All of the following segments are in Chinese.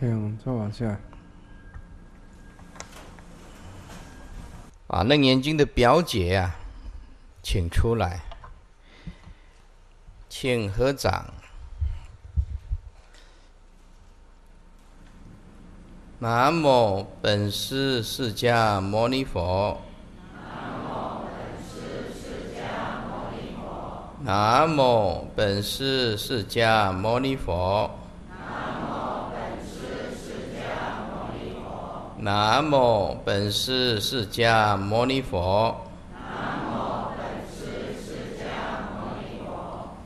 请再往下。把楞严经的表姐啊，请出来，请合掌。南无本师释迦牟尼佛。南无本师释迦牟尼佛。南无本师释迦牟尼佛。南无本师释迦牟尼佛。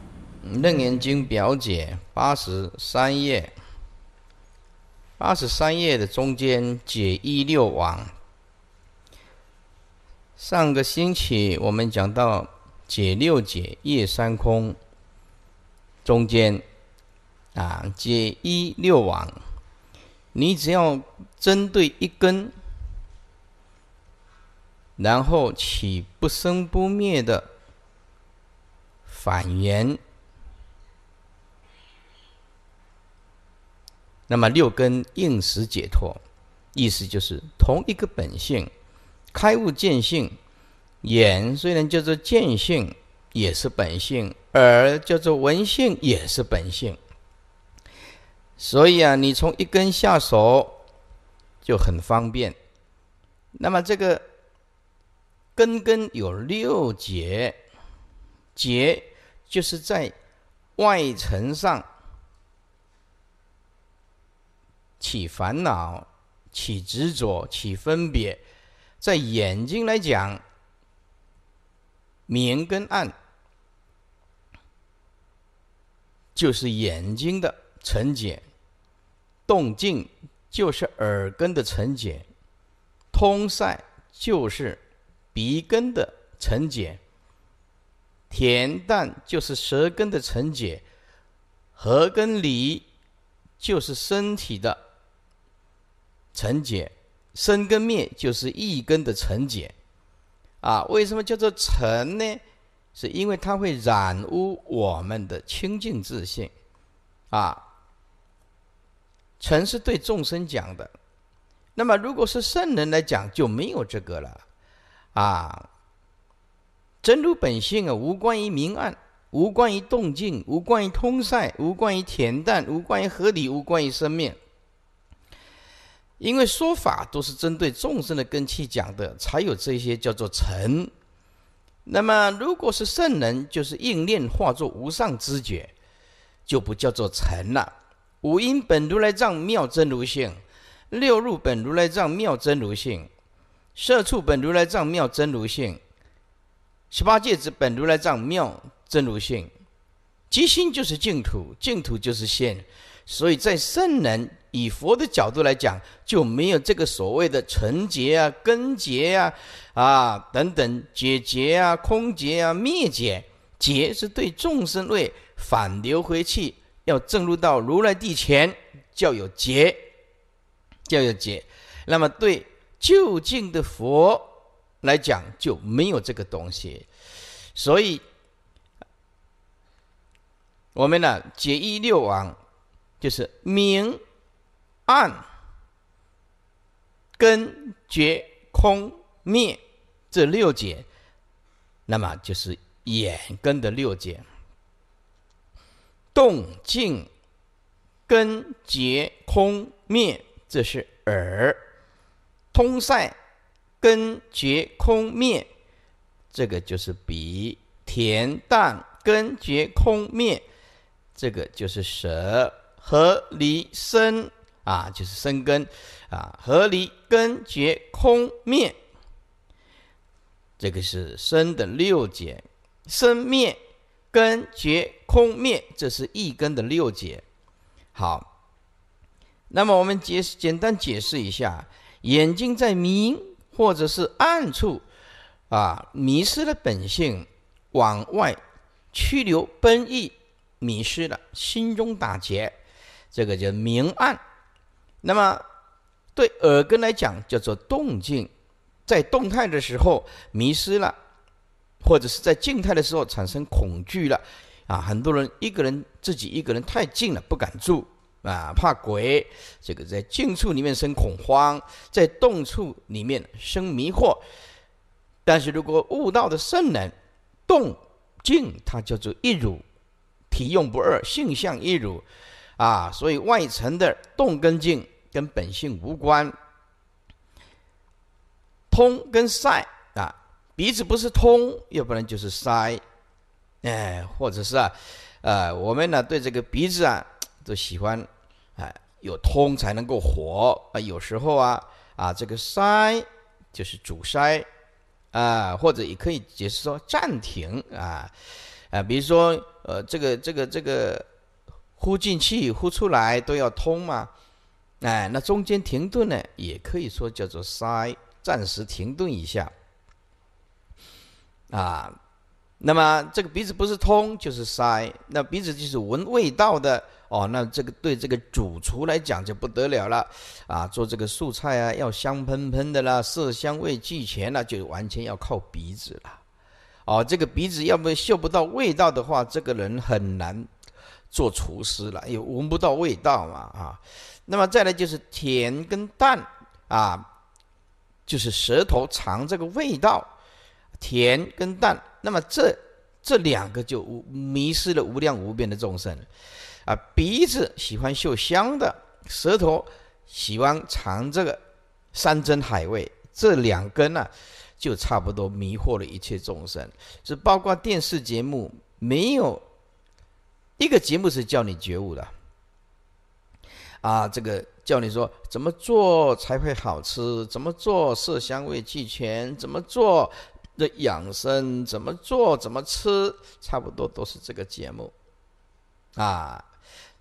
楞严经表解八十三页，八十三页的中间解一六网。上个星期我们讲到解六解业三空，中间啊解一六网。你只要针对一根，然后起不生不灭的反缘，那么六根应时解脱，意思就是同一个本性，开悟见性。眼虽然叫做见性，也是本性；耳叫做闻性，也是本性。所以啊，你从一根下手就很方便。那么这个根根有六结，结就是在外层上起烦恼、起执着、起分别。在眼睛来讲，明跟暗就是眼睛的。成解，动静就是耳根的成解，通塞就是鼻根的成解，恬淡就是舌根的成解，和根离就是身体的成解，生根灭就是意根的成解。啊，为什么叫做尘呢？是因为它会染污我们的清净自信，啊。尘是对众生讲的，那么如果是圣人来讲，就没有这个了，啊，真如本性啊，无关于明暗，无关于动静，无关于通塞，无关于恬淡，无关于合理，无关于生命。因为说法都是针对众生的根器讲的，才有这些叫做尘。那么如果是圣人，就是应念化作无上知觉，就不叫做尘了。五音本如来藏妙真如性，六入本如来藏妙真如性，色处本如来藏妙真如性，十八界子本如来藏妙真如性，即心就是净土，净土就是现。所以在圣人以佛的角度来讲，就没有这个所谓的成劫啊、根劫啊、啊等等解劫啊、空劫啊、灭劫，劫是对众生为反流回去。要正入到如来地前，叫有劫，叫有劫。那么对就近的佛来讲，就没有这个东西。所以，我们呢解一六王，就是明、暗、根、觉、空、灭这六解，那么就是眼根的六解。动静根结空灭，这是耳；通塞根结空灭，这个就是鼻；恬淡根结空灭，这个就是舌；合离身啊，就是生根。啊；合离根结空灭，这个是生的六解，生灭。根结空灭，这是一根的六解。好，那么我们解释简单解释一下：眼睛在明或者是暗处啊，迷失了本性，往外驱流奔逸，迷失了，心中打结，这个叫明暗。那么对耳根来讲，叫做动静，在动态的时候迷失了。或者是在静态的时候产生恐惧了，啊，很多人一个人自己一个人太静了不敢住，啊，怕鬼，这个在静处里面生恐慌，在动处里面生迷惑。但是如果悟道的圣人，动静它叫做一如，体用不二，性相一如，啊，所以外层的动跟静跟本性无关，通跟塞，鼻子不是通，要不然就是塞，哎，或者是啊，呃，我们呢对这个鼻子啊都喜欢，哎，有通才能够活啊，有时候啊啊这个塞就是阻塞。啊，或者也可以解释说暂停啊，啊，比如说呃，这个这个这个呼进去、呼出来都要通嘛，哎，那中间停顿呢，也可以说叫做塞，暂时停顿一下，啊，那么这个鼻子不是通就是塞，那鼻子就是闻味道的。哦，那这个对这个主厨来讲就不得了了，啊，做这个素菜啊，要香喷喷的啦，色香味俱全了，就完全要靠鼻子了。哦，这个鼻子要不嗅不到味道的话，这个人很难做厨师了，也闻不到味道嘛，啊。那么再来就是甜跟淡啊，就是舌头尝这个味道，甜跟淡，那么这这两个就无迷失了无量无边的众生。啊，鼻子喜欢嗅香的，舌头喜欢尝这个山珍海味，这两根呢，就差不多迷惑了一切众生。是包括电视节目，没有一个节目是叫你觉悟的。啊，这个叫你说怎么做才会好吃，怎么做色香味俱全，怎么做的养生，怎么做怎么吃，差不多都是这个节目，啊。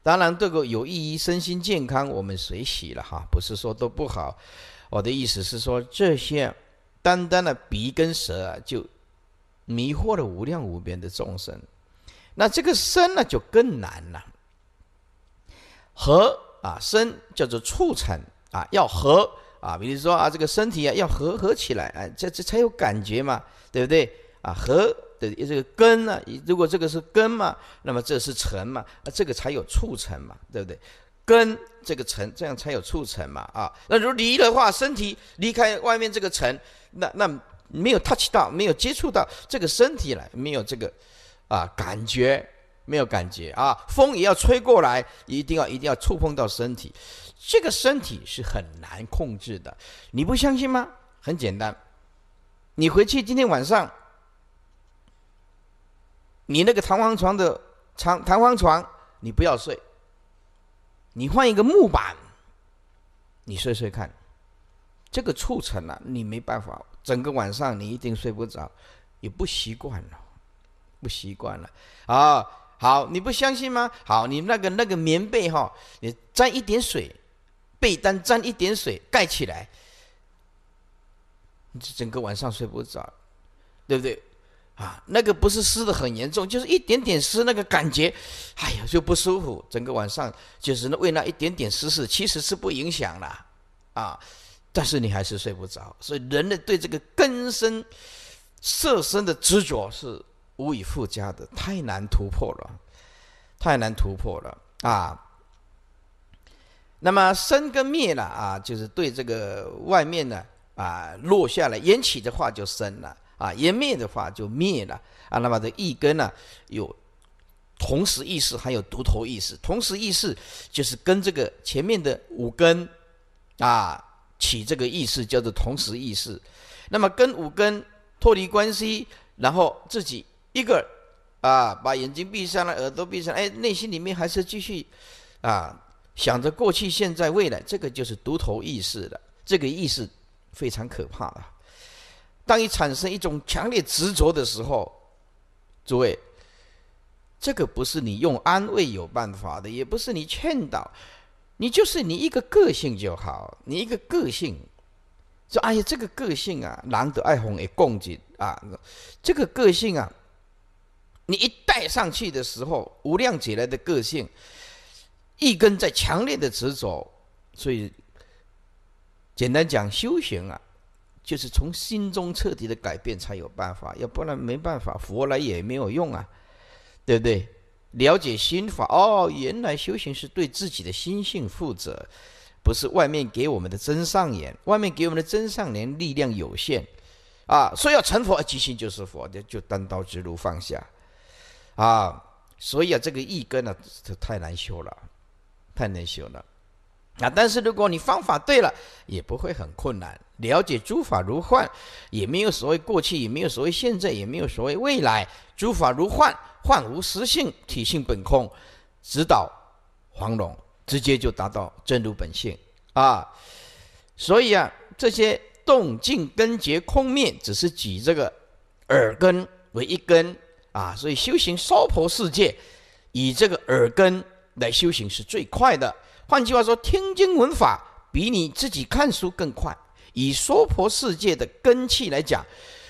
当然，这个有益于身心健康，我们随喜了哈，不是说都不好。我的意思是说，这些单单的鼻跟舌啊，就迷惑了无量无边的众生。那这个身呢，就更难了。合啊，身叫做促成啊，要合啊，比如说啊，这个身体啊要合合起来，哎，这这才有感觉嘛，对不对啊？合的。这个根呢？如果这个是根嘛，那么这是尘嘛，啊，这个才有促成嘛，对不对？根这个尘，这样才有促成嘛，啊，那如离的话，身体离开外面这个尘，那那没有 touch 到，没有接触到这个身体来，没有这个啊感觉，没有感觉啊，风也要吹过来，一定要一定要触碰到身体，这个身体是很难控制的，你不相信吗？很简单，你回去今天晚上。你那个弹簧床的长弹簧床，你不要睡，你换一个木板，你睡睡看，这个促成了你没办法，整个晚上你一定睡不着，也不习惯了，不习惯了啊！好，你不相信吗？好，你那个那个棉被哈，你沾一点水，被单沾一点水盖起来，你整个晚上睡不着，对不对？啊，那个不是湿的很严重，就是一点点湿，那个感觉，哎呀就不舒服。整个晚上就是为那一点点湿事，其实是不影响了，啊，但是你还是睡不着。所以人类对这个根深色身的执着是无以复加的，太难突破了，太难突破了啊。那么生跟灭了啊，就是对这个外面呢啊落下来烟起的话就生了。啊，一灭的话就灭了啊。那么这一根呢，有同时意识，还有独头意识。同时意识就是跟这个前面的五根啊起这个意识，叫做同时意识。那么跟五根脱离关系，然后自己一个啊，把眼睛闭上了，耳朵闭上，哎，内心里面还是继续啊想着过去、现在、未来，这个就是独头意识的。这个意识非常可怕了。当你产生一种强烈执着的时候，诸位，这个不是你用安慰有办法的，也不是你劝导，你就是你一个个性就好，你一个个性，说哎呀，这个个性啊，难得爱红也共进啊，这个个性啊，你一带上去的时候，无量劫来的个性，一根在强烈的执着，所以简单讲修行啊。就是从心中彻底的改变才有办法，要不然没办法，佛来也没有用啊，对不对？了解心法，哦，原来修行是对自己的心性负责，不是外面给我们的真上眼，外面给我们的真上眼力量有限，啊，说要成佛，即心就是佛的，就单刀直入放下，啊，所以啊，这个一根呢，这太难修了，太难修了。啊！但是如果你方法对了，也不会很困难。了解诸法如幻，也没有所谓过去，也没有所谓现在，也没有所谓未来。诸法如幻，幻无实性，体性本空。指导黄龙，直接就达到真如本性啊！所以啊，这些动静根结空灭，只是举这个耳根为一根啊。所以修行娑婆世界，以这个耳根来修行是最快的。换句话说，听经闻法比你自己看书更快。以娑婆世界的根气来讲，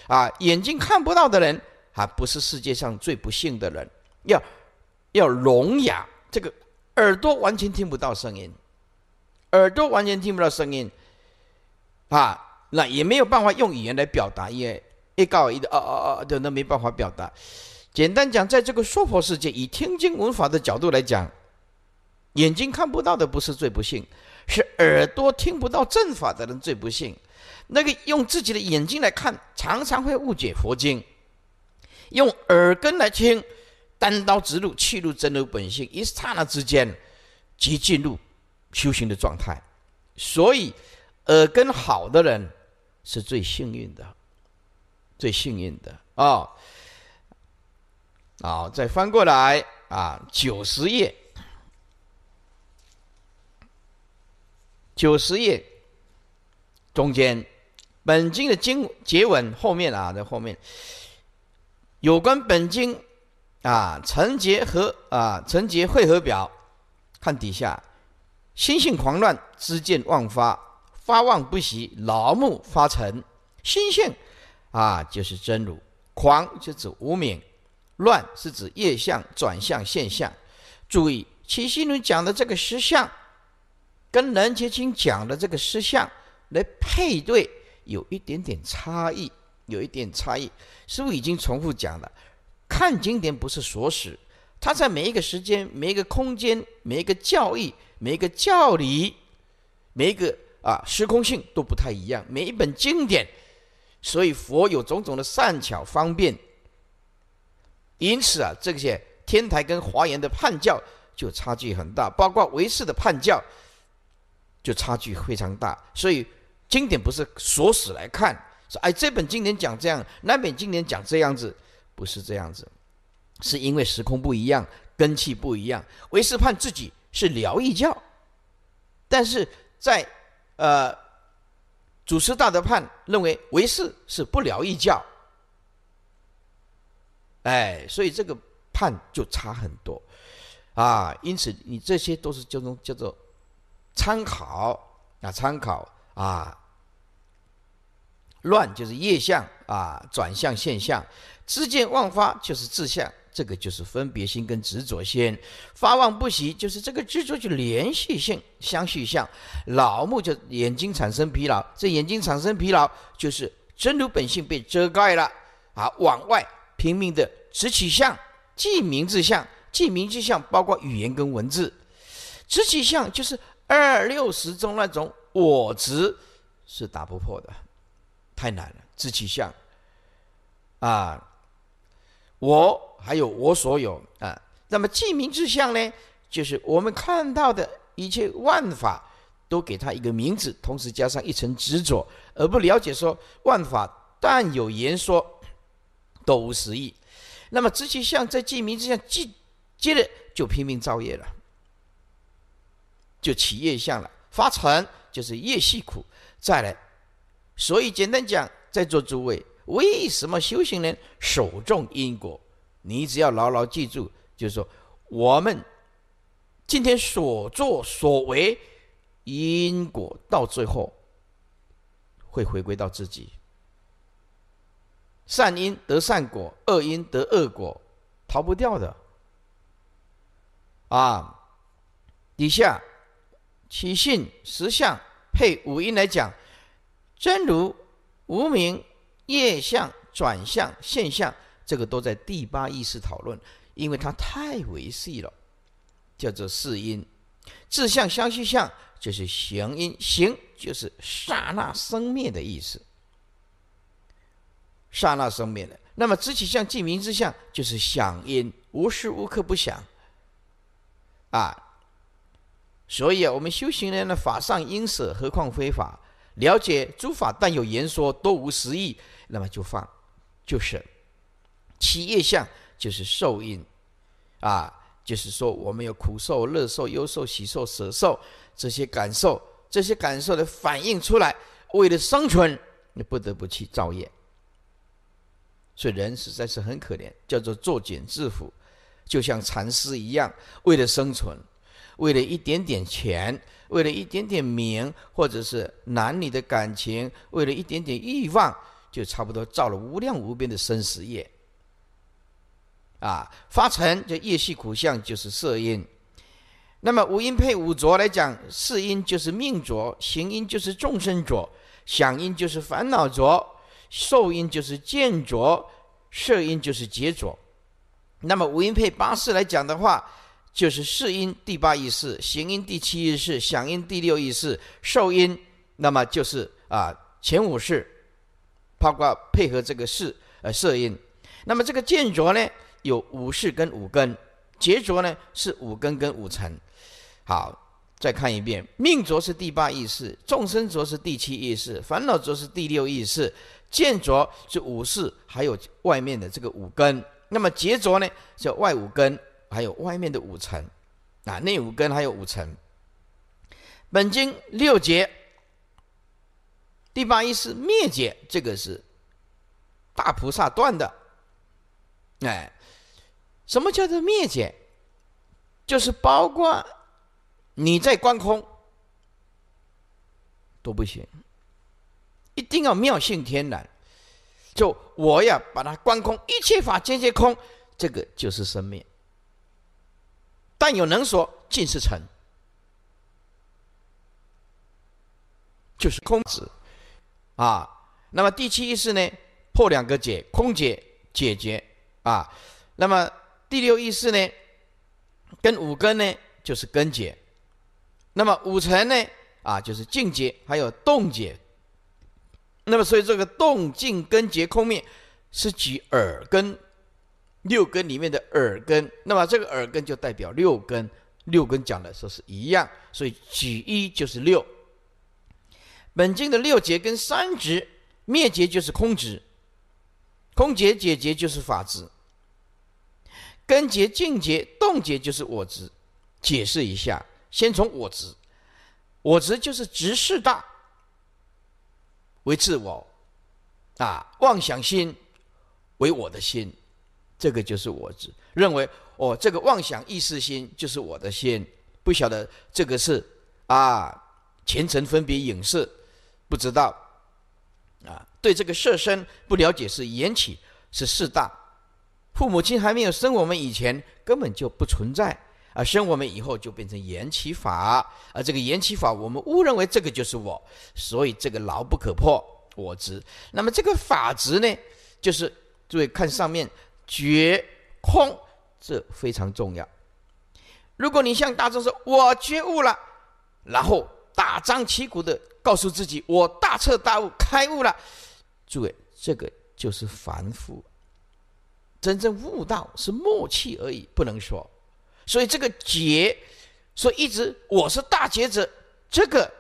啊，眼睛看不到的人，还不是世界上最不幸的人。要要聋哑，这个耳朵完全听不到声音，耳朵完全听不到声音，啊，那也没有办法用语言来表达，也一告一的，哦哦哦，的那没办法表达。简单讲，在这个娑婆世界，以听经闻法的角度来讲。眼睛看不到的不是最不幸，是耳朵听不到正法的人最不幸。那个用自己的眼睛来看，常常会误解佛经；用耳根来听，单刀直入，切入真如本性，一刹那之间即进入修行的状态。所以，耳根好的人是最幸运的，最幸运的啊！好，再翻过来啊，九十页。九十页中间，本经的经结文后面啊，在后面有关本经啊，成结和啊成结汇合表，看底下，心性狂乱，知见妄发，发妄不息，劳木发沉。心性啊，就是真如；狂就指无明；乱是指业相转向现象。注意，起心论讲的这个实相。跟南结经讲的这个实相来配对，有一点点差异，有一点差异。师傅已经重复讲了，看经典不是锁死，它在每一个时间、每一个空间、每一个教义、每一个教理、每一个啊时空性都不太一样。每一本经典，所以佛有种种的善巧方便。因此啊，这些天台跟华严的判教就差距很大，包括唯识的判教。就差距非常大，所以经典不是锁死来看，说哎这本经典讲这样，那本经典讲这样子，不是这样子，是因为时空不一样，根气不一样。唯识判自己是疗愈教，但是在呃祖师大德判认为唯识是不疗愈教，哎，所以这个判就差很多啊。因此你这些都是叫做叫做。参考啊，参考啊，乱就是业相啊，转向现象，知见妄发就是自相，这个就是分别心跟执着心，发妄不息就是这个执着就连续性相续相，老目就眼睛产生疲劳，这眼睛产生疲劳就是真如本性被遮盖了啊，往外拼命的直起相，即名字相，即名字相包括语言跟文字，直起相就是。二六十中那种我执是打不破的，太难了。自起相啊，我还有我所有啊。那么记名之相呢，就是我们看到的一切万法，都给他一个名字，同时加上一层执着，而不了解说万法但有言说，都无实义。那么知其相在记名之相记，接着就拼命造业了。就起业相了，发沉就是业系苦。再来，所以简单讲，在座诸位，为什么修行人守重因果？你只要牢牢记住，就是说，我们今天所作所为，因果到最后会回归到自己。善因得善果，恶因得恶果，逃不掉的。啊，底下。起性实相配五音来讲，真如无名业相转向现象，这个都在第八意识讨论。因为它太维系了，叫做四因。自相相续相就是行因，行就是刹那生灭的意思。刹那生灭的，那么知其相即名之相，就是响因，无时无刻不响。啊，所以啊，我们修行人的法上应舍，何况非法？了解诸法但有言说，都无实义，那么就放，就舍。其业相就是受因，啊，就是说我们有苦受、乐受、忧受、喜受、舍受这些感受，这些感受的反映出来，为了生存，你不得不去造业。所以人实在是很可怜，叫做作茧自缚，就像蚕丝一样，为了生存，为了一点点钱，为了一点点名，或者是男女的感情，为了一点点欲望，就差不多造了无量无边的生死业。啊，发尘就业系苦相，就是色因。那么五音配五浊来讲，四因就是命浊，行因就是众生浊，想因就是烦恼浊。受因就是见浊，摄因就是结浊。那么五音配八识来讲的话，就是视音第八意识，行音第七意识，响音第六意识，受音那么就是啊前五识，包括配合这个识呃色音。那么这个见浊呢，有五识跟五根，结浊呢是五根跟五尘。好，再看一遍，命浊是第八意识，众生浊是第七意识，烦恼浊是第六意识。见浊是五识，还有外面的这个五根。那么结浊呢，叫外五根，还有外面的五层。啊，内五根还有五层。本经六劫，第八意是灭劫，这个是大菩萨断的。哎，什么叫做灭劫？就是包括你在观空都不行。一定要妙性天然，就我要把它观空，一切法皆皆空，这个就是生灭。但有能说尽是成，就是空子啊。那么第七意识呢，破两个解，空解解决啊。那么第六意识呢，跟五根呢就是根解。那么五层呢啊，就是静解，还有动解。那么，所以这个动静根结空灭，是举耳根六根里面的耳根。那么这个耳根就代表六根，六根讲的说是一样，所以举一就是六。本经的六劫跟三执灭劫就是空执，空劫解劫就是法执，根结净结动结就是我执。解释一下，先从我执，我执就是执事大。为自我，啊，妄想心为我的心，这个就是我执。认为哦，这个妄想意识心就是我的心，不晓得这个是啊，前尘分别影视，不知道啊，对这个色身不了解是缘起是四大，父母亲还没有生我们以前根本就不存在。啊，生我们以后就变成缘起法，而这个缘起法，我们误认为这个就是我，所以这个牢不可破，我执。那么这个法执呢，就是诸位看上面觉空，这非常重要。如果你向大众说我觉悟了，然后大张旗鼓的告诉自己我大彻大悟开悟了，诸位这个就是凡夫，真正悟道是默契而已，不能说。所以这个劫，说一直我是大劫者，这个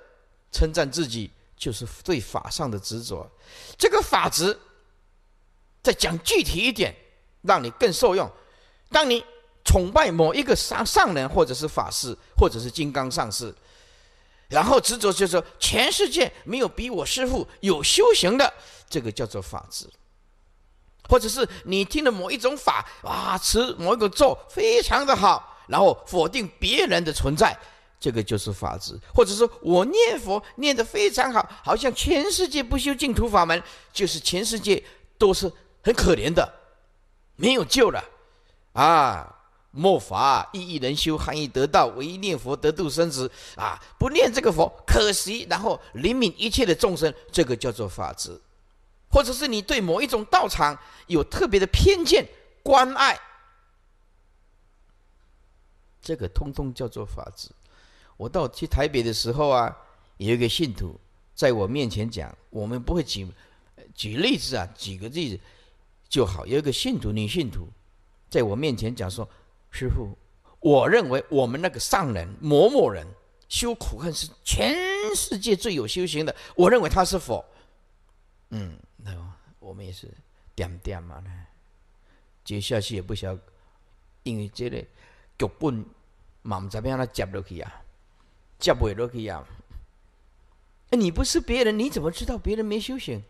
称赞自己就是对法上的执着。这个法执，再讲具体一点，让你更受用。当你崇拜某一个上上人，或者是法师，或者是金刚上师，然后执着就说全世界没有比我师父有修行的，这个叫做法执。或者是你听了某一种法，哇，持某一个咒非常的好。然后否定别人的存在，这个就是法执；或者说我念佛念得非常好，好像全世界不修净土法门，就是全世界都是很可怜的，没有救了啊！莫法意义能修，含义得道，唯一念佛得度生死啊！不念这个佛可惜，然后怜悯一切的众生，这个叫做法治；或者是你对某一种道场有特别的偏见、关爱。这个通通叫做法治。我到去台北的时候啊，有一个信徒在我面前讲，我们不会举举例子啊，举个例子就好。有一个信徒，女信徒，在我面前讲说：“师傅，我认为我们那个上人某某人修苦恨是全世界最有修行的，我认为他是佛。”嗯，那我们也是点点嘛呢，接下去也不晓，因为这个剧本嘛，唔知边样接落去啊。接不落去呀！你不是别人，你怎么知道别人没修行？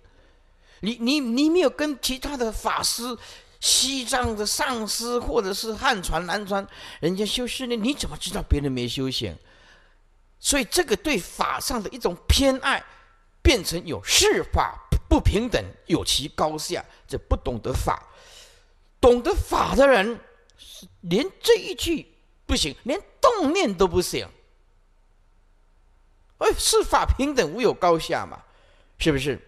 你你你没有跟其他的法师、西藏的上师，或者是汉传、南传人家修师呢？你怎么知道别人没修行？所以这个对法上的一种偏爱，变成有是法不平等，有其高下。这不懂得法，懂得法的人，连这一句不行，连动念都不行。哎，是法平等，无有高下嘛，是不是？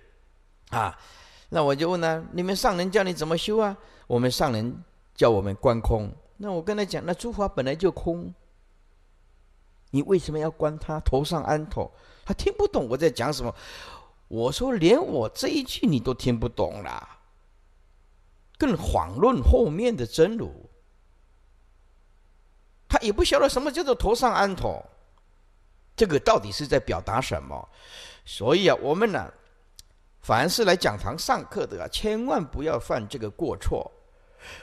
啊，那我就问他：你们上人教你怎么修啊？我们上人教我们观空。那我跟他讲：那诸法本来就空，你为什么要观它？头上安头，他听不懂我在讲什么。我说：连我这一句你都听不懂啦，更遑论后面的真如。他也不晓得什么叫做头上安头。这个到底是在表达什么？所以啊，我们呢，凡是来讲堂上课的啊，千万不要犯这个过错。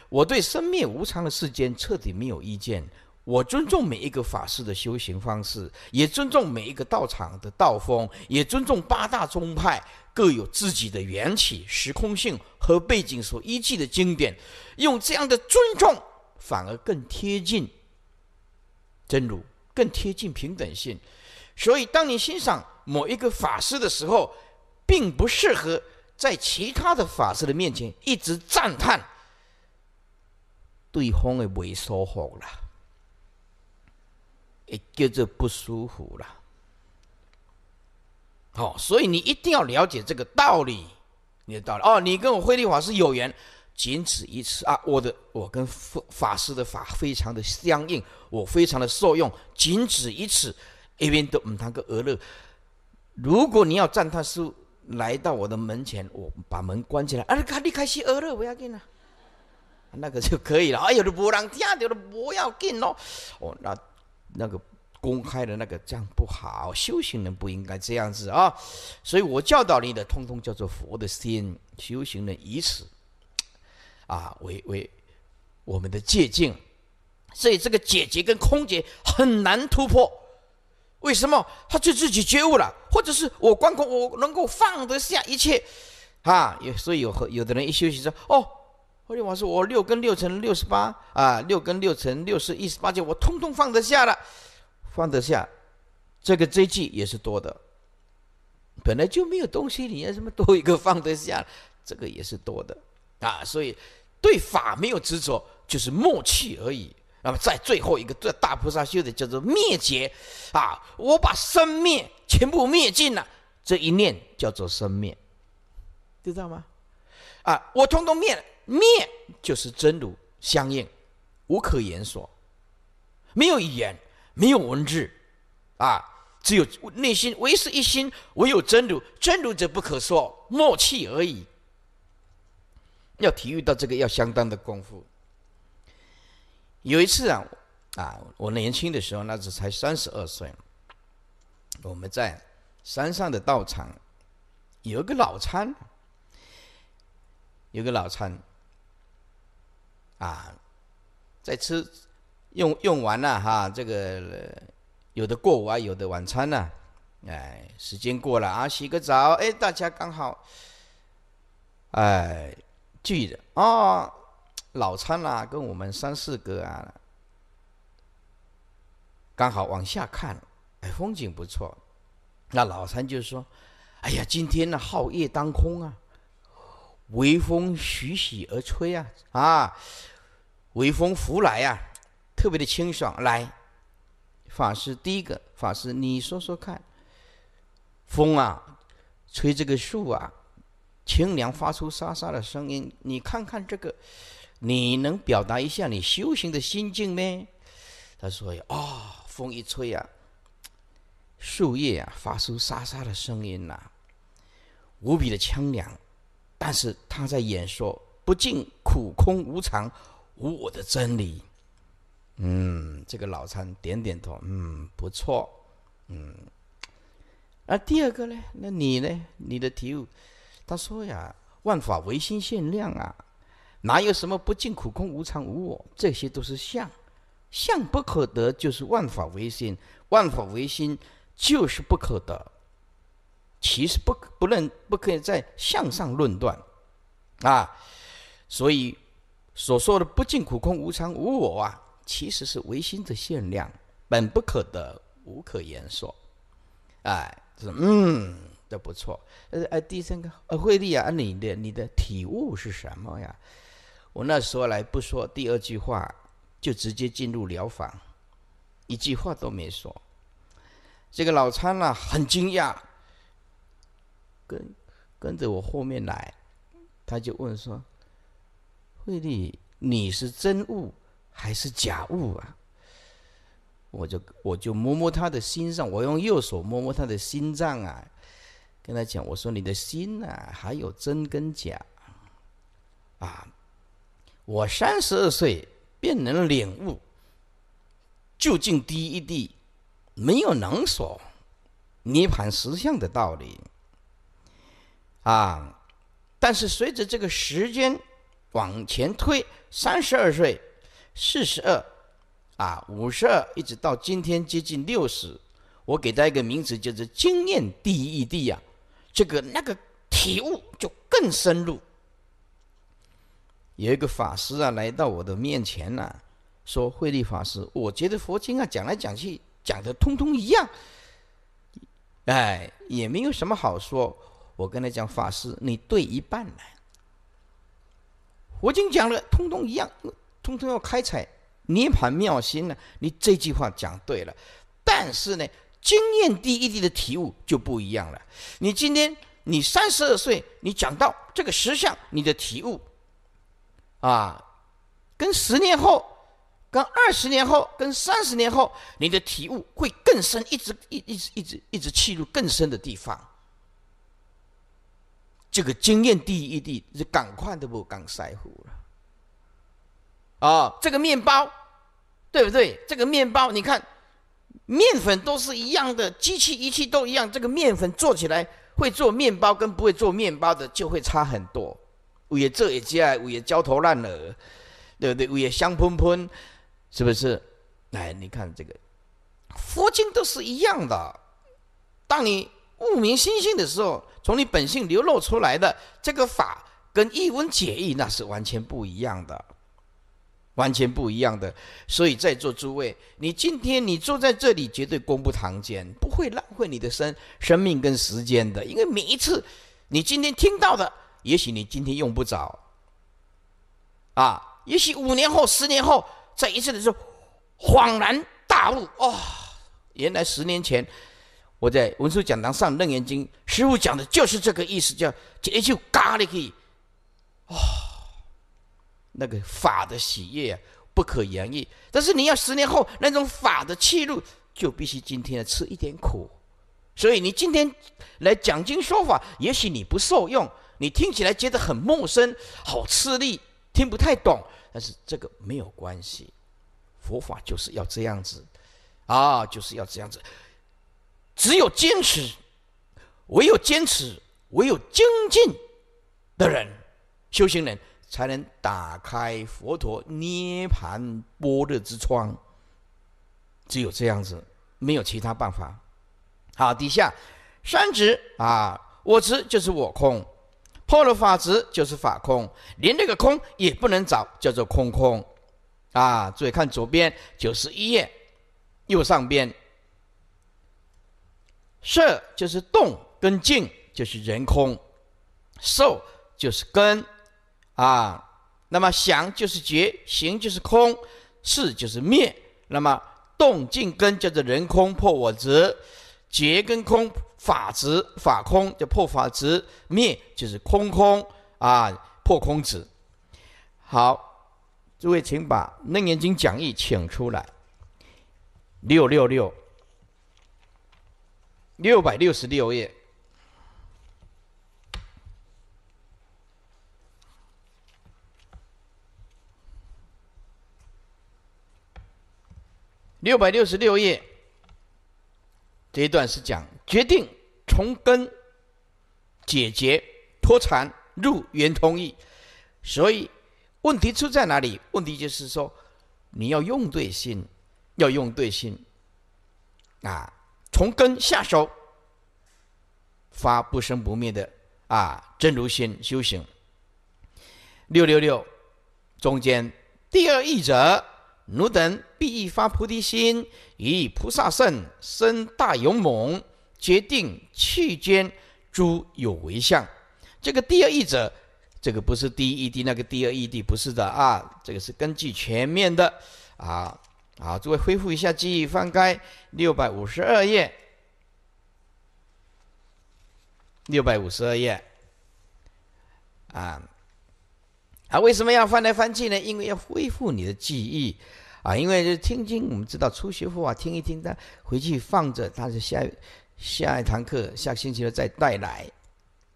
我对生灭无常的世间彻底没有意见，我尊重每一个法师的修行方式，也尊重每一个道场的道风，也尊重八大宗派各有自己的缘起、时空性和背景所依据的经典。用这样的尊重，反而更贴近真如，更贴近平等性。所以，当你欣赏某一个法师的时候，并不适合在其他的法师的面前一直赞叹对方的不舒服了，也叫做不舒服了。好，所以你一定要了解这个道理，你的道理哦。你跟我慧律法师有缘，仅此一次啊！我的，我跟法法师的法非常的相应，我非常的受用，仅此一次。一边都唔谈个俄乐。如果你要赞叹师来到我的门前，我把门关起来，啊，你开始俄乐不要紧啊，那个就可以了。哎呦，都不让听到了，不要紧哦。哦，那那个公开的那个这样不好，修行人不应该这样子啊。所以我教导你的，通通叫做佛的心。修行人以此啊为为我们的借鉴，所以这个解结跟空结很难突破。为什么？他就自己觉悟了，或者是我观空，我能够放得下一切，啊，有所以有有的人一休息说，哦，慧律法师，我六根六乘六十八啊，六根六乘六十一十八界，我通通放得下了，放得下，这个这句也是多的，本来就没有东西，你要什么多一个放得下，这个也是多的。啊，所以对法没有执着，就是默契而已。那么在最后一个，这大菩萨修的叫做灭劫，啊，我把生灭全部灭尽了，这一念叫做生灭，知道吗？啊，我通通灭了，灭就是真如相应，无可言说，没有语言，没有文字，啊，只有内心唯是一心，唯有真如，真如者不可说，默契而已。要体育到这个，要相当的功夫。有一次啊，啊，我年轻的时候，那时才三十二岁，我们在山上的道场，有一个老参，有个老参，啊，在吃用用完了哈，这个有的过午啊，有的晚餐呢，哎，时间过了啊，洗个澡，哎，大家刚好，哎，聚着啊。老参啊，跟我们三四个啊，刚好往下看，哎，风景不错。那老参就说：“哎呀，今天呢，皓月当空啊，微风徐徐而吹啊，啊，微风拂来啊，特别的清爽。来，法师，第一个法师，你说说看，风啊，吹这个树啊，清凉，发出沙沙的声音，你看看这个。”你能表达一下你修行的心境吗？他说呀，啊，风一吹啊，树叶啊发出沙沙的声音呐，无比的苍凉。但是他在演说不尽苦空无常无我的真理。嗯，这个老参点点头，嗯，不错，嗯。而第二个呢，那你呢？你的体悟，他说呀，万法唯心限量啊，哪有什么不尽苦空无常无我？这些都是相。相不可得，就是万法唯心；万法唯心，就是不可得。其实不不能不可以在相上论断啊。所以所说的不尽苦空无常无我啊，其实是唯心的限量，本不可得，无可言说。哎，是嗯，都不错。呃，哎，第三个，呃，慧利啊，你的你的体悟是什么呀？我那时候来不说第二句话。就直接进入疗房，一句话都没说。这个老参呢，很惊讶，跟跟着我后面来，他就问说：“慧利，你是真悟还是假悟啊？”我就我就摸摸他的心上，我用右手摸摸他的心脏啊，跟他讲：“我说你的心呐，还有真跟假啊。”我三十二岁。便能领悟究竟第一地没有能所涅盘实相的道理啊！但是随着这个时间往前推，三十二岁、四十二啊、五十二，一直到今天接近六十，我给他一个名词，就是经验第一地呀。这个那个体悟就更深入。有一个法师啊，来到我的面前呐，说：“慧利法师，我觉得佛经啊，讲来讲去讲的通通一样，哎，也没有什么好说。”我跟他讲：“法师，你对一半来。佛经讲了，通通一样，通通要开采涅盘妙心呢。你这句话讲对了，但是呢，经验第一地的体悟就不一样了。你今天你三十二岁，你讲到这个实相，你的体悟。”啊，跟十年后、跟二十年后、跟三十年后，你的体悟会更深，一直一一直一直一直去入更深的地方。这个经验第一地，是赶快都不刚晒糊了。啊，这个面包，对不对？这个面包，你看，面粉都是一样的，机器仪器都一样，这个面粉做起来，会做面包跟不会做面包的就会差很多。有也这一家，有也焦头烂额，对不对？有也香喷喷，是不是？哎，你看这个佛经都是一样的。当你悟明心性的时候，从你本性流露出来的这个法，跟一文解义那是完全不一样的，完全不一样的。所以在座诸位，你今天你坐在这里，绝对功不堂间，不会浪费你的生生命跟时间的，因为每一次你今天听到的。也许你今天用不着，啊，也许五年后、十年后，在一次的时候恍然大悟，哦，原来十年前我在文殊讲堂上《楞严经》，师傅讲的就是这个意思，叫一就咖喱可以，哦，那个法的喜悦啊，不可言喻。但是你要十年后那种法的气入，就必须今天吃一点苦。所以你今天来讲经说法，也许你不受用。你听起来觉得很陌生，好吃力，听不太懂。但是这个没有关系，佛法就是要这样子，啊，就是要这样子。只有坚持，唯有坚持，唯有精进的人，修行人才能打开佛陀涅盘般若之窗。只有这样子，没有其他办法。好，底下三执啊，我执就是我空。破了法执就是法空，连那个空也不能找，叫做空空啊！注意看左边九十一页右上边，色就是动跟静，就是人空；受就是根啊，那么想就是觉，行就是空，事就是灭。那么动静根叫做人空破我执。觉跟空法执法空叫破法执灭就是空空啊破空执。好，诸位请把《楞严经》讲义请出来。六六六，六百六十六页。六百六十六页，这一段是讲决定从根解决脱产入圆通意，所以问题出在哪里？问题就是说你要用对心，要用对心啊，从根下手发不生不灭的啊真如心修行。六六六中间第二义者。汝等必一发菩提心，以菩萨圣身大勇猛，决定去捐诸有为相。这个第二义者，这个不是第一义谛，那个第二义谛不是的啊。这个是根据全面的啊。好，诸位恢复一下记忆，翻开六百五十二页，六百五十二页啊。啊，为什么要翻来翻去呢？因为要恢复你的记忆啊！因为就听经，我们知道初学佛啊，听一听，他回去放着，他是下下一堂课，下星期的再带来，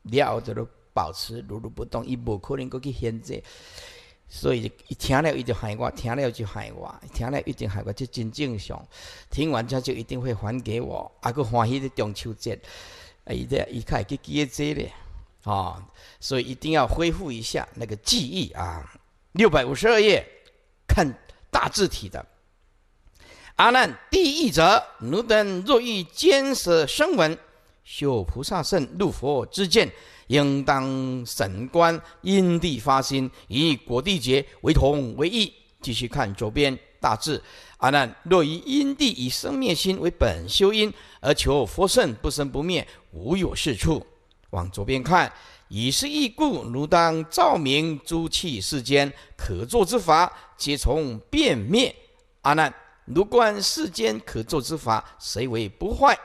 了着都保持如如不动，伊无可能过去限制。所以一听了，伊就害我；听了就害我；听了一定害我，就真正常。听完他就一定会还给我，啊，个欢喜的中秋节，啊，伊这伊开去记这咧。啊，所以一定要恢复一下那个记忆啊！六百五十二页，看大字体的。阿难，第一者，汝等若欲坚舍声闻，修菩萨圣入佛之见，应当审观因地发心，以果地劫为同为异。继续看左边大字。阿难，若以因地以生灭心为本修因，而求佛圣不生不灭，无有是处。往左边看，以是义故，汝当照明诸器世间可作之法，皆从变灭。阿难，如观世间可作之法，谁为不坏？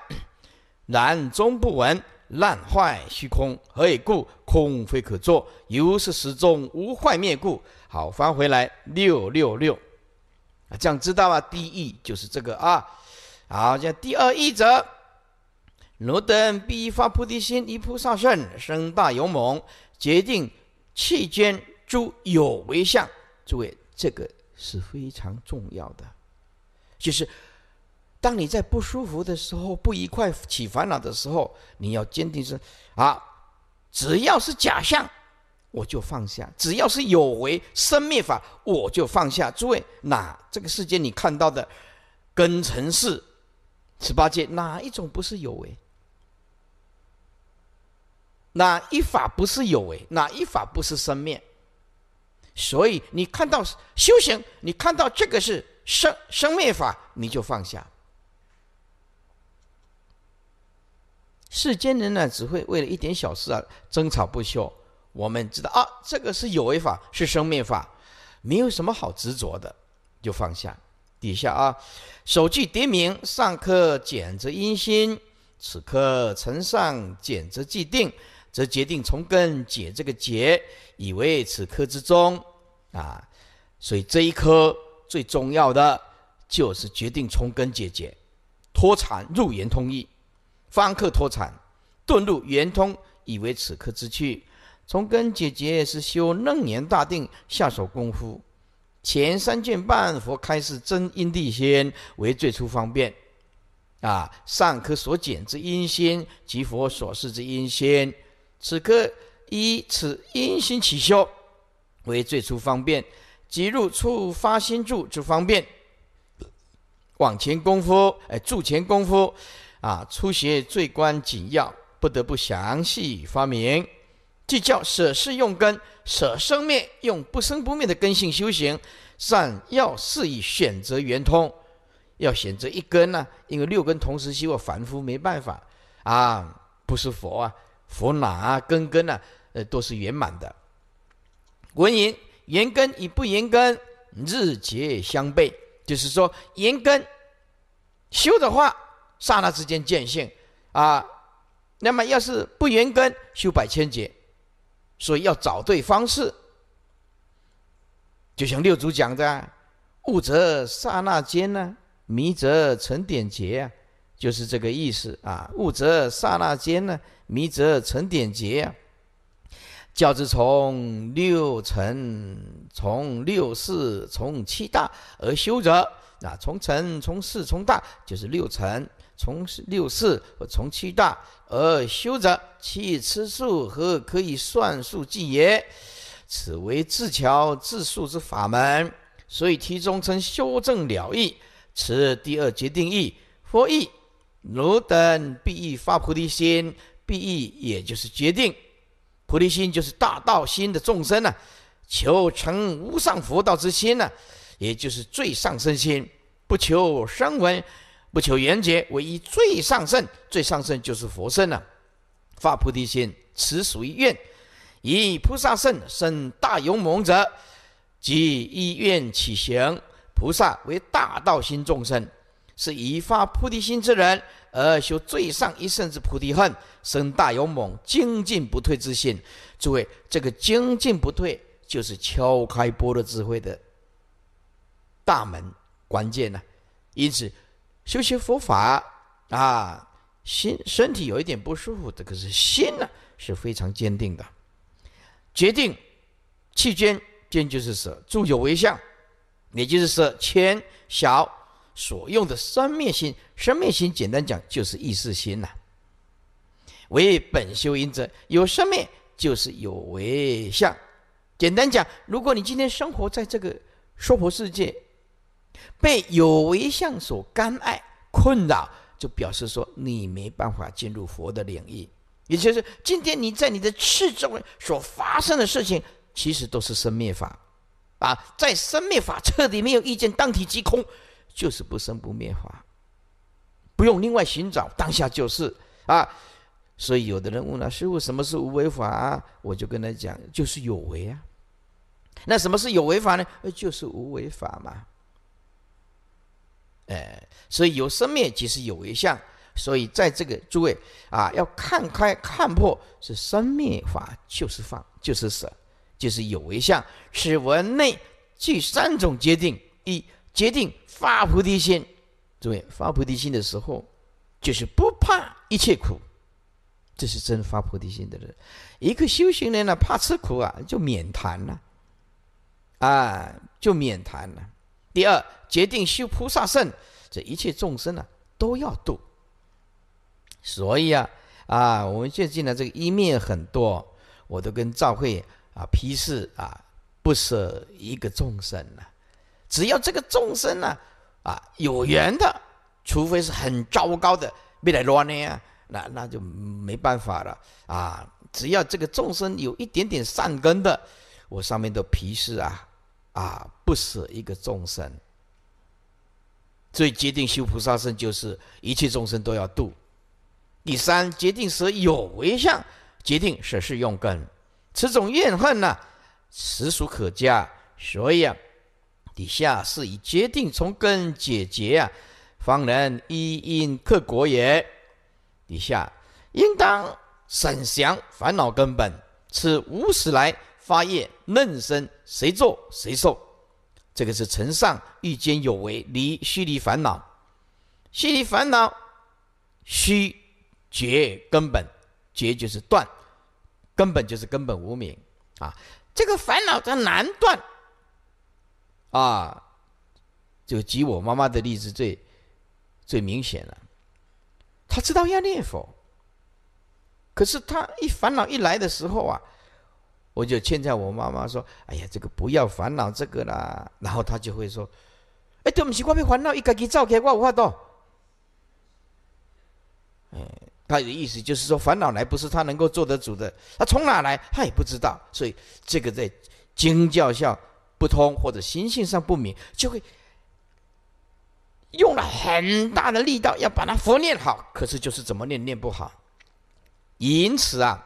然终不闻烂坏虚空，何以故？空非可作，由是始终无坏灭故。好，翻回来六六六，啊，这样知道啊？第一就是这个啊。好，这第二义者。汝等必发菩提心，以菩萨圣生大勇猛，决定弃捐诸有为相。诸位，这个是非常重要的。就是当你在不舒服的时候、不愉快、起烦恼的时候，你要坚定是啊，只要是假象，我就放下；只要是有为生灭法，我就放下。诸位，哪这个世界你看到的根尘世十八界，哪一种不是有为？哪一法不是有为？哪一法不是生灭？所以你看到修行，你看到这个是生生灭法，你就放下。世间人呢，只会为了一点小事啊争吵不休。我们知道啊，这个是有为法，是生灭法，没有什么好执着的，就放下。底下啊，首句叠名，上课减则阴心，此刻承上减则既定。则决定从根解这个结，以为此科之中啊，所以这一科最重要的就是决定从根解结，脱产入圆通义，方克脱产，遁入圆通，以为此科之趣。从根解结是修楞严大定下手功夫，前三卷半佛开示真因地仙为最初方便啊，上科所减之因先及佛所示之因先。此刻以此因心起修为最初方便，即入初发心住之方便。往前功夫，哎，住前功夫啊，初学最关紧要，不得不详细发明。即叫舍事用根，舍生灭，用不生不灭的根性修行。善要适宜选择圆通，要选择一根呢，因为六根同时修，凡夫没办法啊，不是佛啊。佛哪根根呢？呃，都是圆满的。文言言根与不言根日节相悖，就是说言根修的话，刹那之间见性啊。那么要是不言根，修百千劫，所以要找对方式。就像六祖讲的，悟则刹那间呢，迷则成点结啊，就是这个意思啊。悟则刹那间呢，迷则成点结啊。教之从六尘，从六世，从七大而修者啊，从尘，从世，从大，就是六尘，从六世从七大而修者，其吃数和可以算数计也。此为自巧自述之法门，所以题中称修正了义。此第二决定义，佛义汝等必欲发菩提心，必欲也就是决定。菩提心就是大道心的众生呢，求成无上佛道之心呢，也就是最上圣心，不求声闻，不求缘觉，唯一最上圣，最上圣就是佛身了。发菩提心，此属于愿。以菩萨圣生大勇猛者，即依愿起行。菩萨为大道心众生，是以发菩提心之人。而修最上一圣之菩提恨，生大勇猛、精进不退之心。诸位，这个精进不退，就是敲开般若智慧的大门关键呢。因此，修习佛法啊，心身体有一点不舒服，这个是心呢是非常坚定的。决定弃捐，捐就是舍，住有为相，也就是舍谦小。所用的生灭心，生灭心简单讲就是意识心呐。为本修因者，有生灭就是有为相。简单讲，如果你今天生活在这个娑婆世界，被有为相所干碍困扰，就表示说你没办法进入佛的领域。也就是今天你在你的世中所发生的事情，其实都是生灭法啊，在生灭法彻底没有意见，当体即空。就是不生不灭法，不用另外寻找，当下就是啊。所以有的人问了师傅，什么是无为法？我就跟他讲，就是有为啊。那什么是有为法呢？就是无为法嘛。哎，所以有生灭即是有为相。所以在这个诸位啊，要看开看破，是生灭法就是放，就是舍，就是有为相。此文内具三种决定：一决定。发菩提心，诸位发菩提心的时候，就是不怕一切苦，这是真发菩提心的人。一个修行人呢，怕吃苦啊，就免谈了，啊，就免谈了。第二，决定修菩萨圣，这一切众生呢都要度。所以啊，啊，我们最近呢，这个一面很多，我都跟赵慧啊批示啊，不舍一个众生呢，只要这个众生呢。啊，有缘的，除非是很糟糕的，没来乱呢，那那就没办法了啊！只要这个众生有一点点善根的，我上面的皮示啊啊，不舍一个众生。所以决定修菩萨身，就是一切众生都要度。第三，决定舍有为相，决定舍是用根，此种怨恨呢，实属可嘉。所以啊。底下是以决定从根解决啊，方能一因克果也。底下应当审详烦恼根本，此无始来发业嫩生，谁做谁受。这个是承上欲兼有为，离虚离烦恼，虚离烦恼虚绝根本，绝就是断，根本就是根本无明啊。这个烦恼它难断。啊，就举我妈妈的例子最最明显了。他知道要念佛，可是他一烦恼一来的时候啊，我就劝在我妈妈说：“哎呀，这个不要烦恼这个啦。”然后他就会说：“哎，对不起，我被烦恼一个给造开，我无法度。”哎，他的意思就是说，烦恼来不是他能够做得主的，他从哪来他也不知道。所以这个在经教下。不通或者心性上不明，就会用了很大的力道要把它佛念好，可是就是怎么念念不好。因此啊，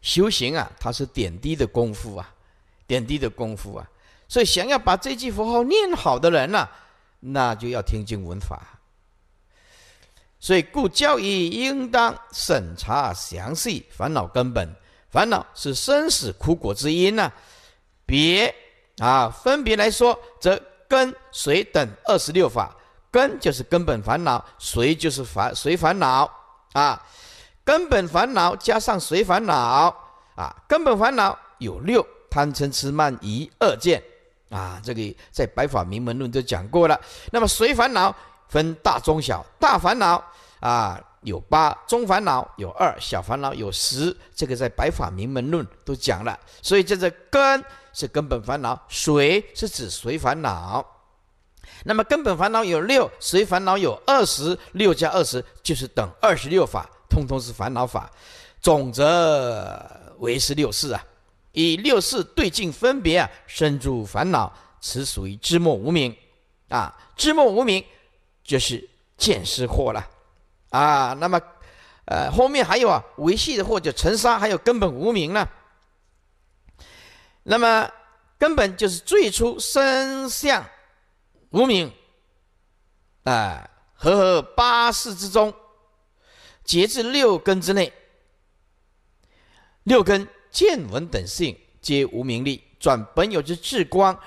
修行啊，它是点滴的功夫啊，点滴的功夫啊。所以想要把这句佛号念好的人呢，那就要听经闻法。所以故教义应当审查详细烦恼根本，烦恼是生死苦果之因呢。别啊，分别来说，则根、随等二十六法。根就是根本烦恼，随就是烦随烦恼啊。根本烦恼加上随烦恼啊，根本烦恼有六：贪嗔痴慢疑二见啊。这个在《白法名门论》都讲过了。那么随烦恼分大、中、小，大烦恼啊有八，中烦恼有二，小烦恼有十。这个在《白法名门论》都讲了。所以这是根是根本烦恼，水是指随烦恼。那么根本烦恼有六，随烦恼有二十六加二十就是等二十六法，通通是烦恼法，总则为是六事啊。以六事对境分别啊，生诸烦恼，此属于知末无明啊。知末无明就是见识惑了啊。那么呃后面还有啊维系的或者尘沙，还有根本无明呢。那么根本就是最初生相。无名，啊，和合八事之中，截至六根之内，六根见闻等性，皆无名力，转本有之智光，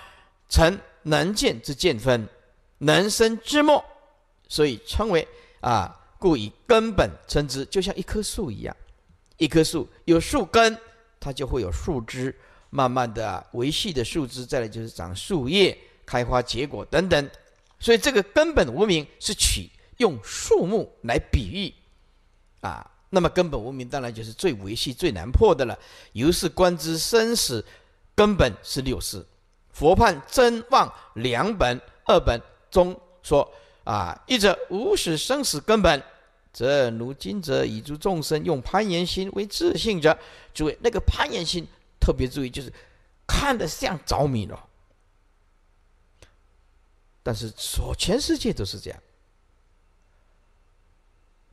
成能见之见分，能生之末，所以称为啊，故以根本称之，就像一棵树一样，一棵树有树根，它就会有树枝，慢慢的维系的树枝，再来就是长树叶。开花结果等等，所以这个根本无名是取用树木来比喻啊。那么根本无名当然就是最维系、最难破的了。由是观之生死根本是六事。佛判真妄两本二本中说啊，一者无始生死根本，则如今者以诸众生用攀岩心为自信者。诸位，那个攀岩心特别注意，就是看得像着迷了。但是说全世界都是这样，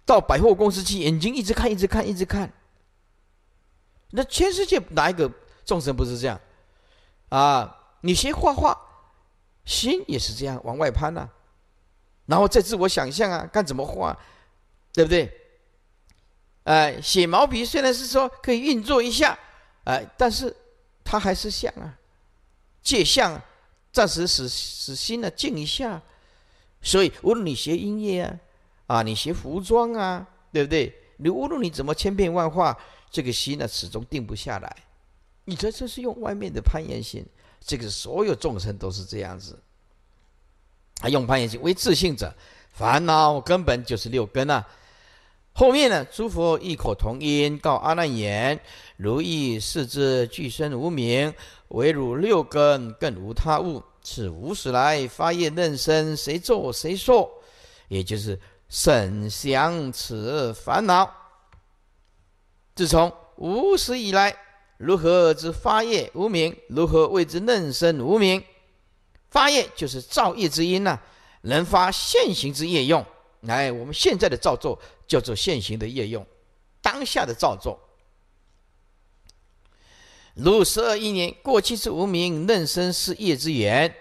到百货公司去，眼睛一直看，一直看，一直看。那全世界哪一个众生不是这样？啊，你学画画，心也是这样往外攀呐，然后再自我想象啊，看怎么画，对不对？哎，写毛笔虽然是说可以运作一下，哎，但是它还是像啊，借相。暂时使使心呢静一下，所以无论你学音乐啊，啊，你学服装啊，对不对？你无论你怎么千变万化，这个心呢始终定不下来。你这这是用外面的攀岩心，这个所有众生都是这样子。啊，用攀岩心为自信者，烦恼根本就是六根啊。后面呢，诸佛异口同音告阿难言：如意视之具身无名。唯汝六根更无他物，此无始来发业任生，谁作谁受？也就是审想此烦恼。自从无始以来，如何之发业无名？如何谓之任生无名？发业就是造业之因呐，能发现行之业用。来，我们现在的造作叫做现行的业用，当下的造作。如十二一年，过去之无名，任生是业之缘。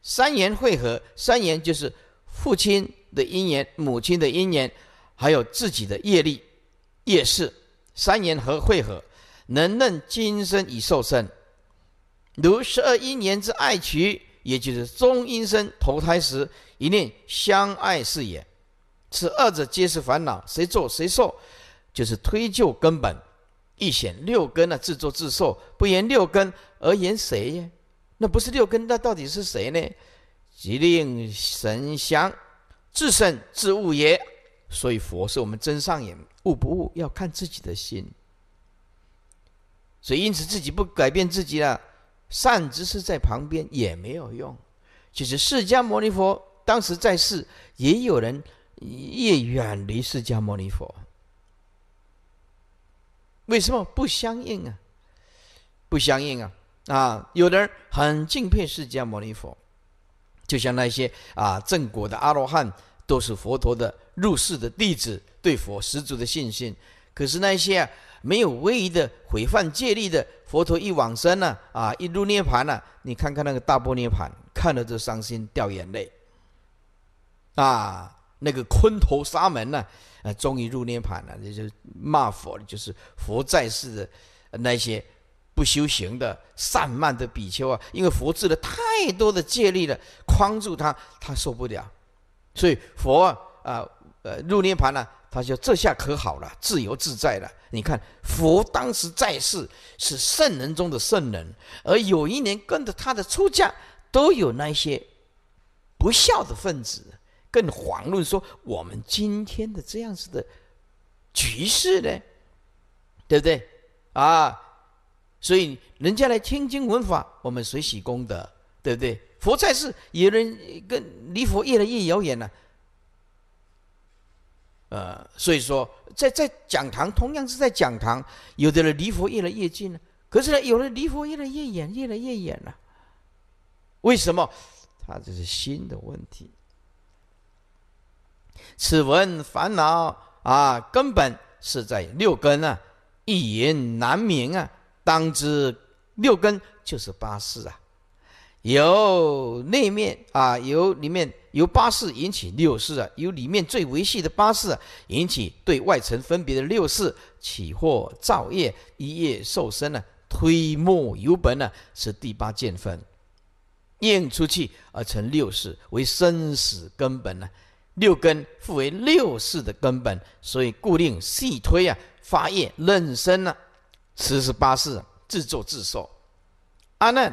三缘汇合，三缘就是父亲的因缘、母亲的因缘，还有自己的业力、业事。三缘和汇合，能任今生以受生。如十二因年之爱取，也就是中阴身投胎时一念相爱是也。此二者皆是烦恼，谁做谁受，就是推就根本。一显六根啊，自作自受，不言六根而言谁呀？那不是六根，那到底是谁呢？即令神降，自胜自悟也。所以佛是我们真上眼，悟不悟要看自己的心。所以因此自己不改变自己了，善知识在旁边也没有用。其实释迦牟尼佛当时在世，也有人也远离释迦牟尼佛。为什么不相应啊？不相应啊！啊，有的人很敬佩释迦牟尼佛，就像那些啊正果的阿罗汉，都是佛陀的入世的弟子，对佛十足的信心。可是那些啊没有唯一的毁犯戒律的佛陀一往生呢，啊一入涅盘了，你看看那个大波涅盘，看了就伤心掉眼泪。啊，那个昆头沙门呢？啊，终于入涅盘了，也就骂佛，就是佛在世的那些不修行的散漫的比丘啊，因为佛制了太多的戒律了，框住他，他受不了，所以佛啊，呃入涅盘了，他就这下可好了，自由自在了。你看佛当时在世是圣人中的圣人，而有一年跟着他的出家，都有那些不孝的分子，更遑论说我们今天的这样子的局势呢？对不对啊？所以人家来听经闻法，我们随喜功德，对不对？佛在世，有人跟离佛越来越遥远了。呃，所以说，在在讲堂，同样是在讲堂，有的人离佛越来越近了，可是呢，有人离佛越来越远，越来越远了。为什么？他这是心的问题。此文烦恼啊，根本是在六根啊，一言难明啊。当知六根就是八识啊，由内面啊，由里面由八识引起六识啊，由里面最维系的八识引起对外层分别的六识，起或造业，一业受身呢，推末由本呢，是第八见分，应出去而成六识，为生死根本呢，六根复为六世的根本，所以固定细推啊，发业认生呢。此十八事，自作自受。阿难，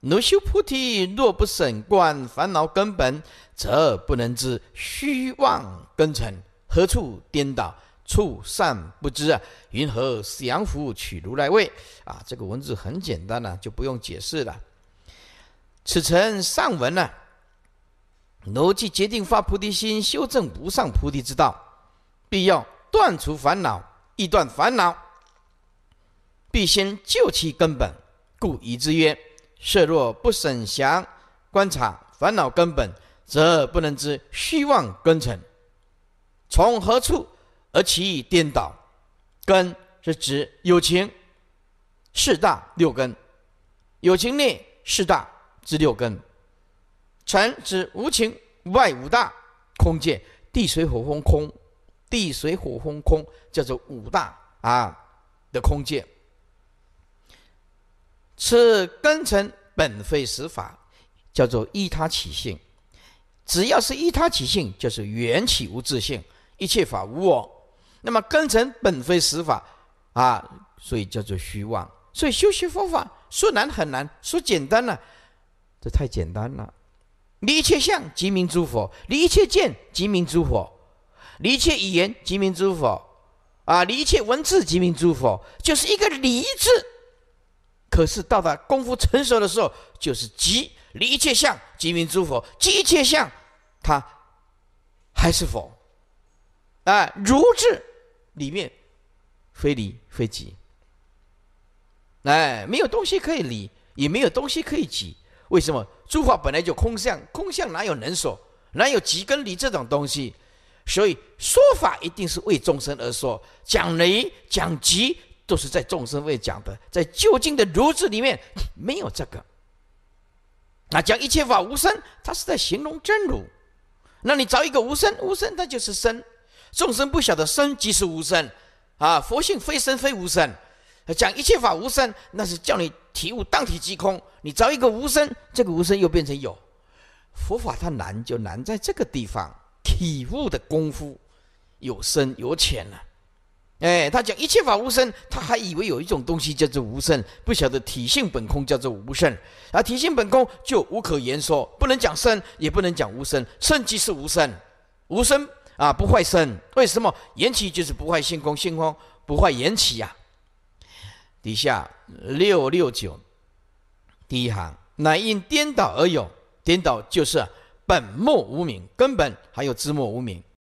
奴修菩提，若不审观烦恼根本，则不能知虚妄根尘何处颠倒，处善不知啊？云何降伏取如来位？啊，这个文字很简单了，就不用解释了。此诚上文呢，奴既决定发菩提心，修正无上菩提之道，必要断除烦恼，亦断烦恼。必先救其根本，故以之曰：设若不审详观察烦恼根本，则不能知虚妄根尘从何处而起颠倒。根是指有情四大六根，有情内四大之六根，尘指无情外五大空界，地水火风空，地水火风空叫做五大啊的空界。此根尘本非实法，叫做依他起性。只要是依他起性，就是缘起无自性，一切法无我。那么根尘本非实法啊，所以叫做虚妄。所以修习佛法说难很难，说简单呢，这太简单了。离一切相即名诸佛，离一切见即名诸佛，离一切语言即名诸佛，啊，离一切文字即名诸佛，就是一个离字。可是到达功夫成熟的时候，就是即。离一切相，即名诸佛；即一切相，他还是佛。啊，如字里面非离非即，哎，没有东西可以离，也没有东西可以即。为什么？诸法本来就空相，空相哪有能所？哪有即跟离这种东西？所以说法一定是为众生而说，讲离讲即。都是在众生位讲的，在究竟的如字里面没有这个。那讲一切法无生，他是在形容真如。那你找一个无生，无生那就是生。众生不晓得生即是无生啊，佛性非生非无生。讲一切法无生，那是叫你体悟当体即空。你找一个无生，这个无生又变成有。佛法它难就难在这个地方，体悟的功夫有深有浅了。哎，他讲一切法无生，他还以为有一种东西叫做无生，不晓得体性本空叫做无生，而体性本空就无可言说，不能讲生，也不能讲无生，生即是无生，无生啊不坏生，为什么？缘起就是不坏性空，性空不坏缘起呀。底下六六九第一行，乃因颠倒而有颠倒，就是本末无明，根本还有知末无明。